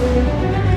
Música